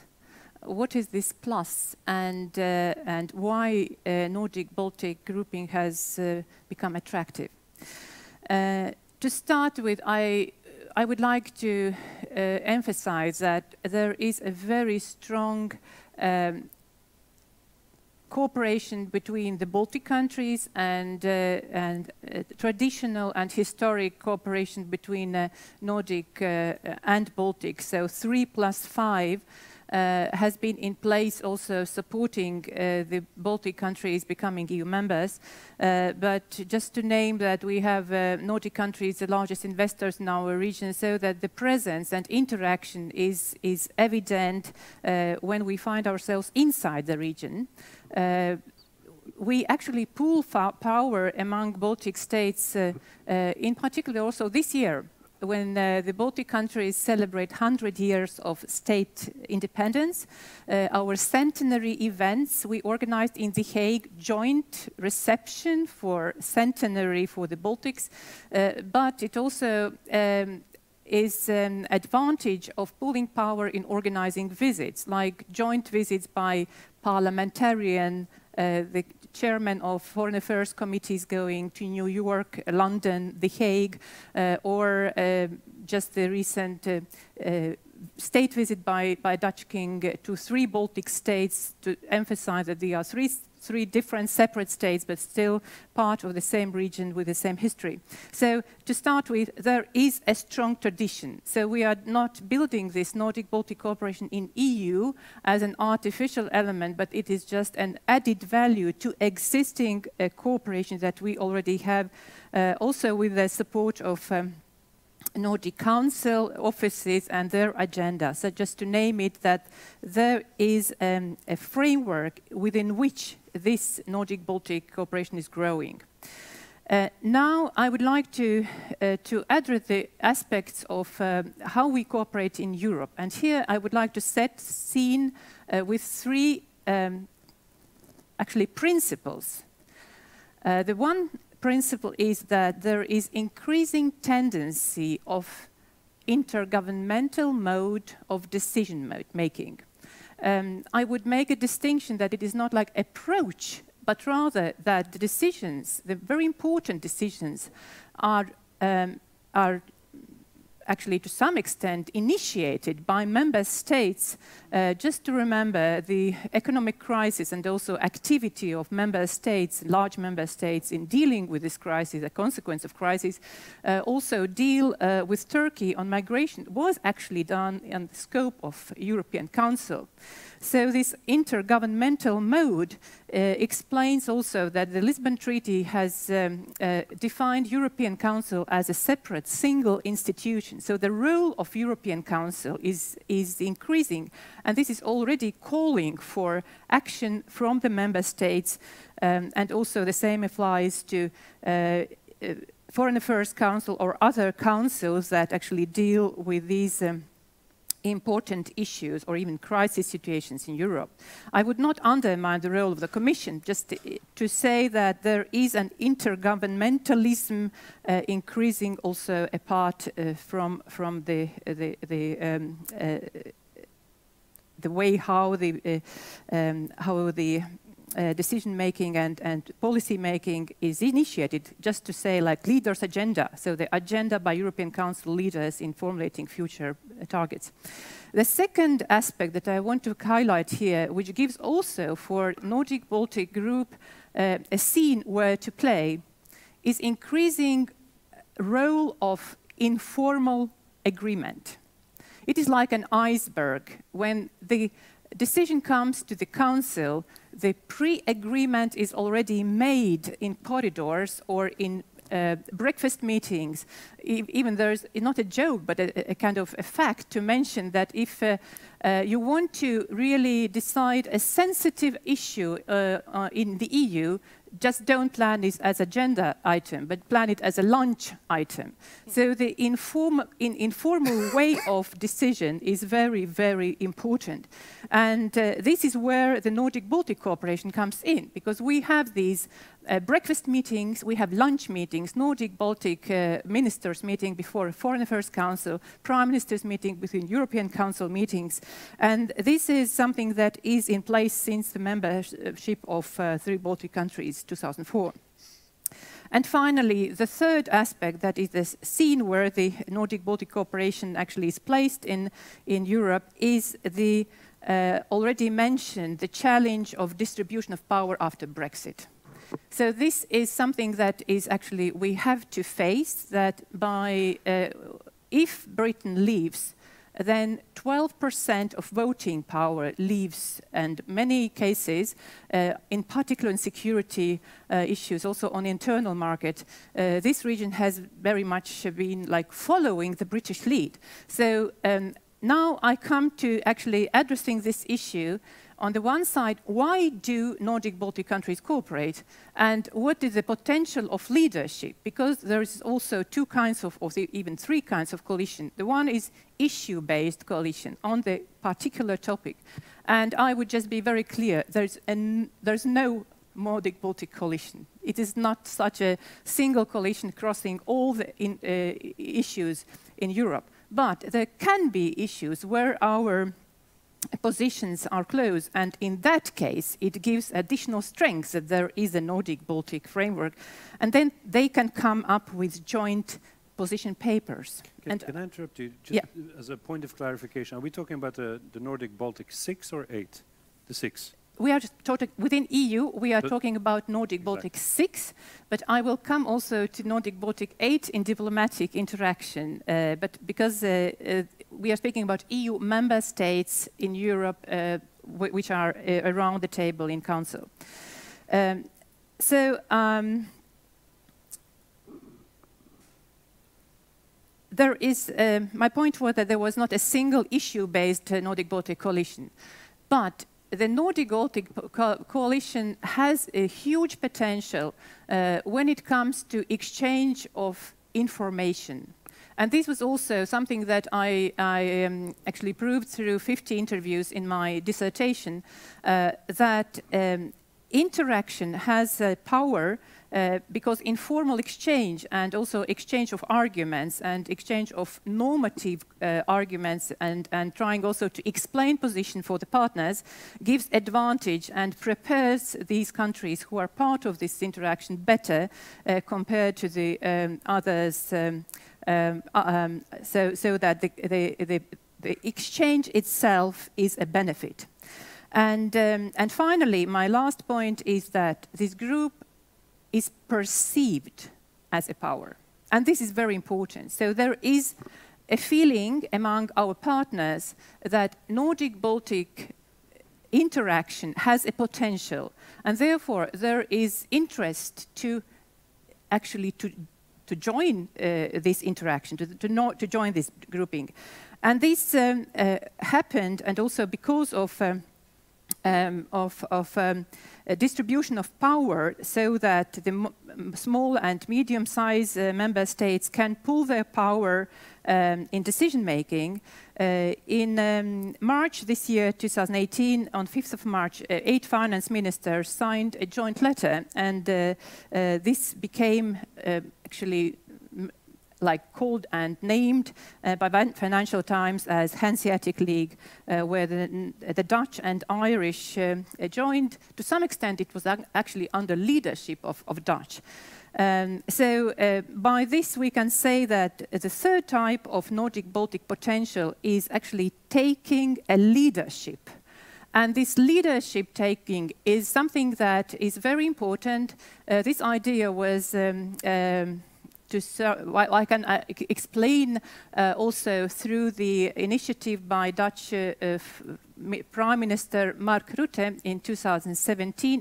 What is this plus and, and why Nordic Baltic grouping has become attractive? Uh, to start with, I, I would like to uh, emphasize that there is a very strong um, cooperation between the Baltic countries and, uh, and uh, traditional and historic cooperation between uh, Nordic uh, and Baltic. So three plus five uh, has been in place also supporting uh, the Baltic countries becoming EU members. Uh, but just to name that we have Nordic countries, the largest investors in our region, so that the presence and interaction is, is evident when we find ourselves inside the region we actually pool power among Baltic states, uh, uh, in particular also this year when uh, the Baltic countries celebrate 100 years of state independence, uh, our centenary events, we organized in The Hague joint reception for centenary for the Baltics, uh, but it also um, is an advantage of pooling power in organizing visits, like joint visits by parliamentarian, uh, the chairman of foreign affairs committees going to New York, London, The Hague, uh, or uh, just the recent uh, uh, state visit by, by Dutch king to three Baltic states to emphasize that there are three three different separate states, but still part of the same region with the same history. So to start with, there is a strong tradition. So we are not building this Nordic-Baltic cooperation in EU as an artificial element, but it is just an added value to existing uh, cooperation that we already have, uh, also with the support of um, Nordic Council offices and their agenda. So just to name it, that there is um, a framework within which this Nordic-Baltic cooperation is growing. Uh, now I would like to, uh, to address the aspects of uh, how we cooperate in Europe. And here I would like to set scene uh, with three um, actually principles. Uh, the one principle is that there is increasing tendency of intergovernmental mode of decision making. Um, I would make a distinction that it is not like approach, but rather that the decisions, the very important decisions, are, um, are actually to some extent initiated by member states. Uh, just to remember the economic crisis and also activity of member states, large member states in dealing with this crisis, a consequence of crisis, uh, also deal uh, with Turkey on migration was actually done in the scope of European Council. So this intergovernmental mode uh, explains also that the Lisbon Treaty has um, uh, defined European Council as a separate single institution. So the role of European Council is, is increasing and this is already calling for action from the member states um, and also the same applies to uh, uh Foreign Affairs Council or other councils that actually deal with these um, important issues or even crisis situations in Europe. I would not undermine the role of the Commission, just to, to say that there is an intergovernmentalism uh, increasing also apart uh, from, from the, the, the um, the way how the, uh, um, how the uh, decision making and, and policy making is initiated just to say like leaders agenda. So the agenda by european council leaders in formulating future uh, targets. The second aspect that i want to highlight here which gives also for nordic baltic group uh, a scene where to play is increasing role of informal agreement. It is like an iceberg. When the decision comes to the council, the pre-agreement is already made in corridors or in uh, breakfast meetings. E even there's not a joke, but a, a, kind of a fact to mention that if uh, uh, you want to really decide a sensitive issue uh, uh, in the EU, just don't plan it as agenda item, but plan it as a lunch item. So the inform in informal way of decision is very, very important. And uh, this is where the Nordic-Baltic cooperation comes in, because we have these uh, breakfast meetings, we have lunch meetings, Nordic-Baltic uh, ministers meeting before Foreign Affairs Council, prime ministers meeting between European Council meetings. And this is something that is in place since the membership of uh, three Baltic countries, 2004. And finally, the third aspect that is the scene where the Nordic-Baltic cooperation actually is placed in, in Europe is the uh, already mentioned the challenge of distribution of power after Brexit. So this is something that is actually we have to face that by uh, if Britain leaves, then 12% of voting power leaves, and many cases, uh, in particular in security uh, issues, also on internal market, uh, this region has very much been like following the British lead. So um, now I come to actually addressing this issue on the one side, why do Nordic Baltic countries cooperate? And what is the potential of leadership? Because there is also two kinds of, or even three kinds of coalition. The one is issue-based coalition on the particular topic. And I would just be very clear, there's, an, there's no Nordic Baltic coalition. It is not such a single coalition crossing all the in, uh, issues in Europe. But there can be issues where our positions are close, and in that case, it gives additional strength that there is a Nordic-Baltic framework, and then they can come up with joint position papers. Can, can I interrupt you? Just yeah. as a point of clarification, are we talking about the, the Nordic-Baltic 6 or 8? The 6? We are talking within EU, we are but talking about Nordic Baltic exactly. 6, but I will come also to Nordic Baltic 8 in diplomatic interaction. Uh, but because uh, uh, we are speaking about EU member states in Europe uh, which are uh, around the table in Council. Um, so, um, there is, uh, my point was that there was not a single issue-based Nordic Baltic coalition, but the Nordic-Baltic co coalition has a huge potential uh, when it comes to exchange of information. And this was also something that I, I um, actually proved through 50 interviews in my dissertation, uh, that um, interaction has a power uh, because informal exchange and also exchange of arguments and exchange of normative uh, arguments and, and trying also to explain position for the partners gives advantage and prepares these countries who are part of this interaction better uh, compared to the um, others um, um, uh, um, so, so that the, the, the, the exchange itself is a benefit. And, um, and finally, my last point is that this group is perceived as a power. And this is very important. So there is a feeling among our partners that Nordic-Baltic interaction has a potential, and therefore there is interest to actually to, to join uh, this interaction, to, to, not, to join this grouping. And this um, uh, happened, and also because of, um, um, of, of um, distribution of power so that the small and medium-sized uh, member states can pool their power um, in decision making. Uh, in um, March this year, 2018, on 5th of March, uh, eight finance ministers signed a joint letter, and uh, uh, this became uh, actually like called and named uh, by Financial Times as Hanseatic League, uh, where the, the, Dutch and Irish um, joined. To some extent, it was actually under leadership of, of Dutch. Um, so uh, by this we can say that the third type of Nordic-Baltic potential is actually taking a leadership. And this leadership taking is something that is very important. Uh, this idea was um, um, to I can uh, explain uh, also through the initiative by Dutch uh, Prime Minister Mark Rutte in 2017